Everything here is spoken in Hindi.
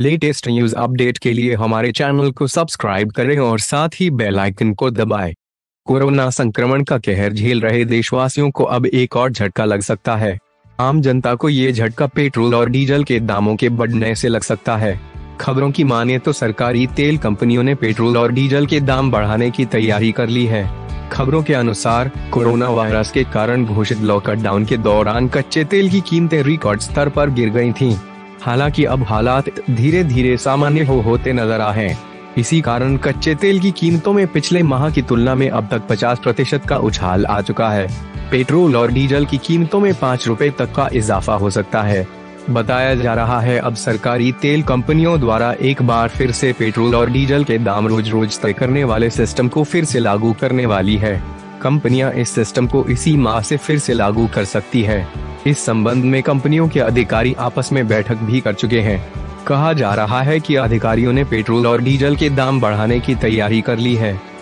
लेटेस्ट न्यूज़ अपडेट के लिए हमारे चैनल को सब्सक्राइब करें और साथ ही बेल आइकन को दबाएँ। कोरोना संक्रमण का कहर झेल रहे देशवासियों को अब एक और झटका लग सकता है आम जनता को ये झटका पेट्रोल और डीजल के दामों के बढ़ने से लग सकता है खबरों की माने तो सरकारी तेल कंपनियों ने पेट्रोल और डीजल के दाम बढ़ाने की तैयारी कर ली है खबरों के अनुसार, कोरोना वायरस के कारण घोषित लॉकडाउन के दौरान कच्चे तेल की कीमतें रिकॉर्ड स्तर पर गिर गई थीं। हालाँकि अब हालात धीरे धीरे सामान्य हो होते नज़र आ हैं। इसी कारण कच्चे तेल की कीमतों में पिछले माह की तुलना में अब तक 50 प्रतिशत का उछाल आ चुका है। पेट्रोल और डीजल की कीमतों में पाँच रूपए तक का इजाफा हो सकता है। बताया जा रहा है अब सरकारी तेल कंपनियों द्वारा एक बार फिर से पेट्रोल और डीजल के दाम रोज रोज तय करने वाले सिस्टम को फिर से लागू करने वाली है। कंपनियाँ इस सिस्टम को इसी माह से फिर से लागू कर सकती है। इस संबंध में कंपनियों के अधिकारी आपस में बैठक भी कर चुके हैं। कहा जा रहा है कि अधिकारियों ने पेट्रोल और डीजल के दाम बढ़ाने की तैयारी कर ली है।